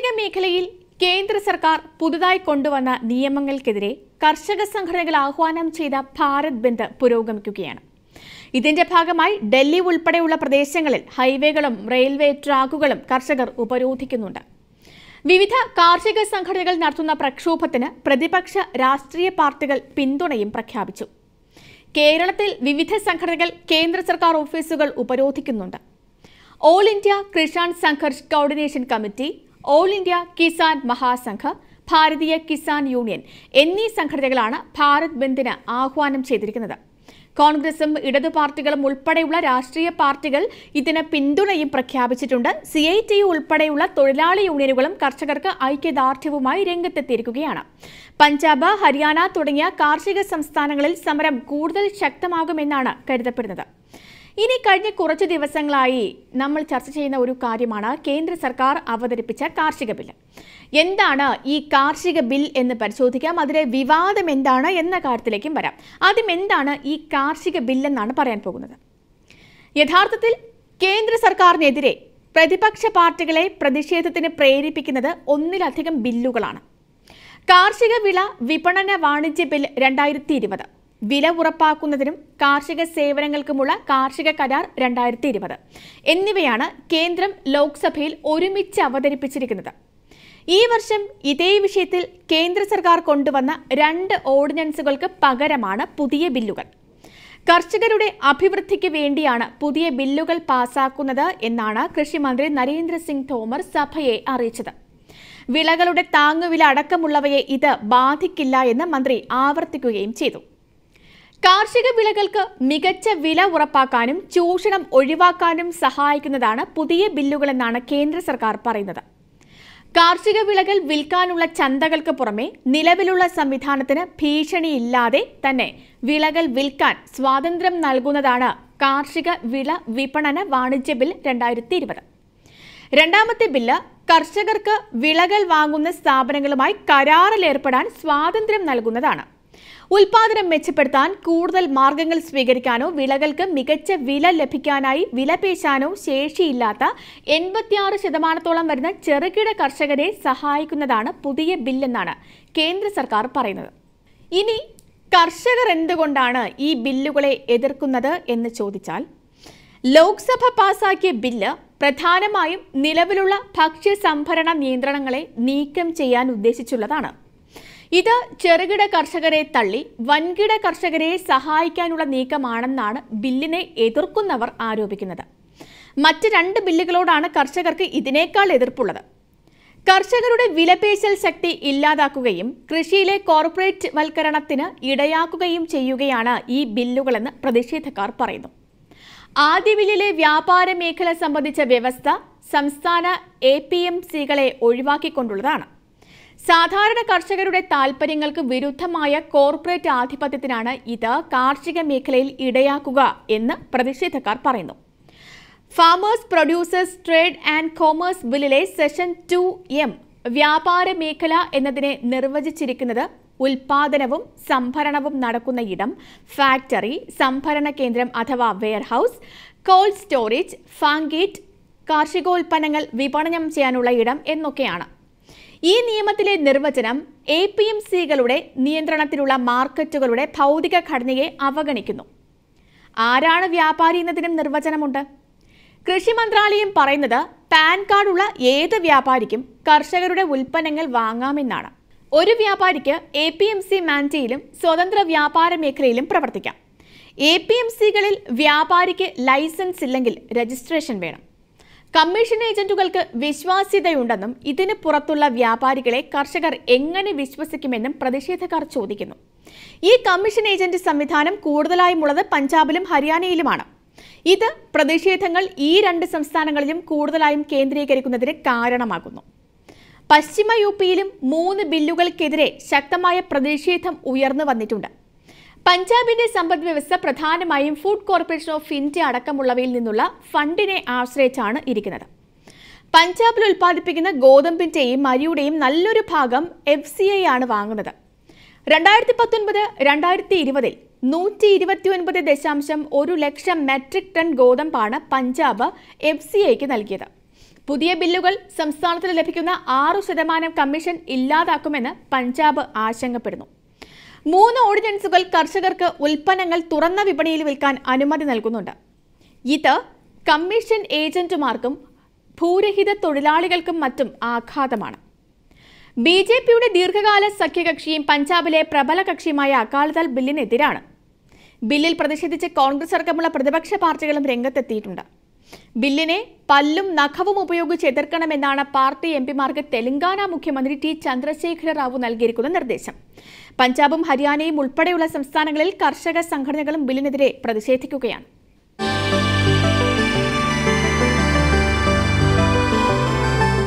കാർഷിക മേഖലയിൽ കേന്ദ്ര സർക്കാർ പുതുതായി കൊണ്ടുവന്ന നിയമങ്ങൾക്കെതിരെ കർഷക സംഘടനകൾ ആഹ്വാനം ചെയ്ത ഭാരത് ബന്ദ് പുരോഗമിക്കുകയാണ്. ഇതിന്റെ ഭാഗമായി ഡൽഹി ഉൾപ്പെടെയുള്ള പ്രദേശങ്ങളിൽ ഹൈവേകളും റെയിൽവേ ട്രാക്കുകളും കർഷകർ ഉപരോധിക്കുന്നുണ്ട്. വിവിധ കാർഷിക സംഘടനകൾ നടത്തുന്ന പ്രക്ഷോഭത്തിന് പ്രതിപക്ഷ രാഷ്ട്രീയ പാർട്ടികൾ പിന്തുണയും പ്രഖ്യാപിച്ചു. കേരളത്തിൽ വിവിധ സംഘടനകൾ കേന്ദ്ര സർക്കാർ ഓഫീസുകൾ ഉപരോധിക്കുന്നുണ്ട്. All India Kisan Sangharsh coordination committee all India Kisan Mahasangh Bharatiya Kisan union എന്നീ സംഘടനകളാണ് ഭാരത് ബന്ദിന് ആഹ്വാനം ചെയ്തിരിക്കുന്നത്. കോൺഗ്രസും ഇടതു പാർട്ടികളും ഉൾപ്പെടെയുള്ള രാഷ്ട്രീയ പാർട്ടികൾ ഇതിന് പിന്തുണയും പ്രഖ്യാപിച്ചിട്ടുണ്ട്. സി ഐ ടി ഉൾപ്പെടെയുള്ള തൊഴിലാളി യൂണിയനുകളും കർഷകർക്ക് ഐക്യദാർഢ്യവുമായി രംഗത്തെത്തിയിരിക്കുകയാണ്. പഞ്ചാബ് ഹരിയാന തുടങ്ങിയ കാർഷിക സംസ്ഥാനങ്ങളിൽ സമരം കൂടുതൽ ശക്തമാകുമെന്നാണ് കരുതപ്പെടുന്നത്. ഇനി കഴിഞ്ഞ കുറച്ച് ദിവസങ്ങളായി നമ്മൾ ചർച്ച ചെയ്യുന്ന ഒരു കാര്യമാണ് കേന്ദ്ര സർക്കാർ അവതരിപ്പിച്ച കാർഷിക ബില്ല്. എന്താണ് ഈ കാർഷിക ബിൽ എന്ന് പരിശോധിക്കാം. അതിലെ വിവാദം എന്താണ് എന്ന കാര്യത്തിലേക്കും വരാം. ആദ്യം എന്താണ് ഈ കാർഷിക ബിൽ എന്നാണ് പറയാൻ പോകുന്നത്. യഥാർത്ഥത്തിൽ കേന്ദ്ര സർക്കാരിനെതിരെ പ്രതിപക്ഷ പാർട്ടികളെ പ്രതിഷേധത്തിന് പ്രേരിപ്പിക്കുന്നത് ഒന്നിലധികം ബില്ലുകളാണ്. കാർഷിക വിള വിപണന വാണിജ്യ ബിൽ രണ്ടായിരത്തി ഇരുപത്. വില ഉറപ്പാക്കുന്നതിനും കാർഷിക സേവനങ്ങൾക്കുമുള്ള കാർഷിക കരാർ രണ്ടായിരത്തി ഇരുപത് എന്നിവയാണ് കേന്ദ്രം ലോക്സഭയിൽ ഒരുമിച്ച് അവതരിപ്പിച്ചിരിക്കുന്നത്. ഈ വർഷം ഇതേ വിഷയത്തിൽ കേന്ദ്ര സർക്കാർ കൊണ്ടുവന്ന രണ്ട് ഓർഡിനൻസുകൾക്ക് പകരമാണ് പുതിയ ബില്ലുകൾ. കർഷകരുടെ അഭിവൃദ്ധിക്ക് വേണ്ടിയാണ് പുതിയ ബില്ലുകൾ പാസാക്കുന്നത് എന്നാണ് കൃഷിമന്ത്രി നരേന്ദ്രസിംഗ് തോമർ സഭയെ അറിയിച്ചത്. വിളകളുടെ താങ്ങുവില അടക്കമുള്ളവയെ ഇത് ബാധിക്കില്ല എന്ന് മന്ത്രി ആവർത്തിക്കുകയും ചെയ്തു. കാർഷിക വിളകൾക്ക് മികച്ച വില ഉറപ്പാക്കാനും ചൂഷണം ഒഴിവാക്കാനും സഹായിക്കുന്നതാണ് പുതിയ ബില്ലുകളെന്നാണ് കേന്ദ്ര സർക്കാർ പറയുന്നത്. കാർഷിക വിളകൾ വിൽക്കാനുള്ള ചന്തകൾക്ക് പുറമെ നിലവിലുള്ള സംവിധാനത്തിന് ഭീഷണിയില്ലാതെ തന്നെ വിളകൾ വിൽക്കാൻ സ്വാതന്ത്ര്യം നൽകുന്നതാണ് കാർഷിക വിള വിപണന വാണിജ്യ ബിൽ രണ്ടായിരത്തി ഇരുപത് രണ്ടാമത്തെ ബില്ല് കർഷകർക്ക് വിളകൾ വാങ്ങുന്ന സ്ഥാപനങ്ങളുമായി കരാറിലേർപ്പെടാൻ സ്വാതന്ത്ര്യം നൽകുന്നതാണ്. ഉൽപാദനം മെച്ചപ്പെടുത്താൻ കൂടുതൽ മാർഗങ്ങൾ സ്വീകരിക്കാനോ വിളകൾക്ക് മികച്ച വില ലഭിക്കാനായി വിലപേശാനോ ശേഷിയില്ലാത്ത എൺപത്തിയാറ് ശതമാനത്തോളം വരുന്ന ചെറുകിട കർഷകരെ സഹായിക്കുന്നതാണ് പുതിയ ബില്ലെന്നാണ് കേന്ദ്ര സർക്കാർ പറയുന്നത്. ഇനി കർഷകർ എന്തുകൊണ്ടാണ് ഈ ബില്ലുകളെ എതിർക്കുന്നത് എന്ന് ചോദിച്ചാൽ ലോക്സഭ പാസാക്കിയ ബില്ല് പ്രധാനമായും നിലവിലുള്ള ഭക്ഷ്യ സംഭരണ നിയന്ത്രണങ്ങളെ നീക്കം ചെയ്യാൻ ഉദ്ദേശിച്ചുള്ളതാണ്. ഇത് ചെറുകിട കർഷകരെ തള്ളി വൻകിട കർഷകരെ സഹായിക്കാനുള്ള നീക്കമാണെന്നാണ് ബില്ലിനെ എതിർക്കുന്നവർ ആരോപിക്കുന്നത്. മറ്റ് രണ്ട് ബില്ലുകളോടാണ് കർഷകർക്ക് ഇതിനേക്കാൾ എതിർപ്പുള്ളത്. കർഷകരുടെ വിലപേശൽ ശക്തി ഇല്ലാതാക്കുകയും കൃഷിയിലെ കോർപ്പറേറ്റ് വൽക്കരണത്തിന് ഇടയാക്കുകയും ചെയ്യുകയാണ് ഈ ബില്ലുകളെന്ന് പ്രതിഷേധക്കാർ പറയുന്നു. ആദ്യ ബില്ലിലെ വ്യാപാര മേഖല സംബന്ധിച്ച വ്യവസ്ഥ സംസ്ഥാന എ പി എം സികളെ ഒഴിവാക്കിക്കൊണ്ടുള്ളതാണ്. സാധാരണ കർഷകരുടെ താൽപ്പര്യങ്ങൾക്ക് വിരുദ്ധമായ കോർപ്പറേറ്റ് ആധിപത്യത്തിനാണ് ഇത് കാർഷിക മേഖലയിൽ ഇടയാക്കുക എന്ന് പ്രതിഷേധക്കാർ പറയുന്നു. Farmers producers trade and commerce ബില്ലിലെ section two M വ്യാപാര മേഖല എന്നതിനെ നിർവചിച്ചിരിക്കുന്നത് ഉൽപാദനവും സംഭരണവും നടക്കുന്ന ഇടം ഫാക്ടറി സംഭരണ കേന്ദ്രം അഥവാ വെയർഹൌസ് കോൾഡ് സ്റ്റോറേജ് ഫാങ്കേറ്റ് കാർഷികോൽപ്പന്നങ്ങൾ വിപണനം ചെയ്യാനുള്ള ഇടം എന്നൊക്കെയാണ്. ഈ നിയമത്തിലെ നിർവചനം എ പി എം സികളുടെ നിയന്ത്രണത്തിലുള്ള മാർക്കറ്റുകളുടെ ഭൗതിക ഘടനയെ അവഗണിക്കുന്നു. ആരാണ് വ്യാപാരി എന്നതിനും നിർവചനമുണ്ട്. കൃഷി മന്ത്രാലയം പറയുന്നത് പാൻ കാർഡുള്ള ഏത് വ്യാപാരിക്കും കർഷകരുടെ ഉൽപ്പന്നങ്ങൾ വാങ്ങാമെന്നാണ്. ഒരു വ്യാപാരിക്ക് എ പി എം സി മാന്റിയിലും സ്വതന്ത്ര വ്യാപാര മേഖലയിലും പ്രവർത്തിക്കാം. എ പി എം സികളിൽ വ്യാപാരിക്ക് ലൈസൻസ് ഇല്ലെങ്കിൽ രജിസ്ട്രേഷൻ വേണം. കമ്മീഷൻ ഏജന്റുകൾക്ക് വിശ്വാസ്യതയുണ്ടെന്നും ഇതിന് പുറത്തുള്ള വ്യാപാരികളെ കർഷകർ എങ്ങനെ വിശ്വസിക്കുമെന്നും പ്രതിഷേധക്കാർ ചോദിക്കുന്നു. ഈ കമ്മീഷൻ ഏജന്റ് സംവിധാനം കൂടുതലായും ഉള്ളത് പഞ്ചാബിലും ഹരിയാനയിലുമാണ്. ഇത് പ്രതിഷേധങ്ങൾ ഈ രണ്ട് സംസ്ഥാനങ്ങളിലും കൂടുതലായും കേന്ദ്രീകരിക്കുന്നതിന് കാരണമാകുന്നു. പശ്ചിമ യു പിയിലും മൂന്ന് ബില്ലുകൾക്കെതിരെ ശക്തമായ പ്രതിഷേധം ഉയർന്നു വന്നിട്ടുണ്ട്. പഞ്ചാബിന്റെ സമ്പദ് വ്യവസ്ഥ പ്രധാനമായും ഫുഡ് കോർപ്പറേഷൻ ഓഫ് ഇന്ത്യ അടക്കമുള്ളവയിൽ നിന്നുള്ള ഫണ്ടിനെ ആശ്രയിച്ചാണ് ഇരിക്കുന്നത്. പഞ്ചാബിൽ ഉൽപ്പാദിപ്പിക്കുന്ന ഗോതമ്പിന്റെയും അരിയുടെയും നല്ലൊരു ഭാഗം എഫ് സി ഐ ആണ് വാങ്ങുന്നത്. രണ്ടായിരത്തി പത്തൊൻപത് രണ്ടായിരത്തി ഇരുപതിൽ നൂറ്റി ഇരുപത്തി ഒൻപത് ദശാംശം ഒരു ലക്ഷം മെട്രിക് ടൺ ഗോതമ്പാണ് പഞ്ചാബ് എഫ് സി ഐക്ക് നൽകിയത്. പുതിയ ബില്ലുകൾ സംസ്ഥാനത്തിന് ലഭിക്കുന്ന ആറു ശതമാനം കമ്മീഷൻ ഇല്ലാതാക്കുമെന്ന് പഞ്ചാബ് ആശങ്കപ്പെടുന്നു. മൂന്ന് ഓർഡിനൻസുകൾ കർഷകർക്ക് ഉൽപ്പന്നങ്ങൾ തുറന്ന വിപണിയിൽ വിൽക്കാൻ അനുമതി നൽകുന്നുണ്ട്. ഇത് കമ്മീഷൻ ഏജന്റുമാർക്കും ഭൂരഹിത തൊഴിലാളികൾക്കും മറ്റും ആഘാതമാണ്. ബി ജെ പിയുടെ ദീർഘകാല സഖ്യകക്ഷിയും പഞ്ചാബിലെ പ്രബല കക്ഷിയുമായ അകാലിദൾ ബില്ലിനെതിരാണ്. ബില്ലിൽ പ്രതിഷേധിച്ച് കോൺഗ്രസ് അടക്കമുള്ള പ്രതിപക്ഷ പാർട്ടികളും രംഗത്തെത്തിയിട്ടുണ്ട്. ബില്ലിനെ പല്ലും നഖവും ഉപയോഗിച്ച് എതിർക്കണമെന്നാണ് പാർട്ടി എംപിമാർക്ക് തെലങ്കാന മുഖ്യമന്ത്രി ടി ചന്ദ്രശേഖര റാവു നൽകിയിരിക്കുന്ന നിർദ്ദേശം. പഞ്ചാബും ഹരിയാനയും ഉൾപ്പെടെയുള്ള സംസ്ഥാനങ്ങളിൽ കർഷക സംഘടനകളും ബില്ലിനെതിരെ പ്രതിഷേധിക്കുകയാണ്.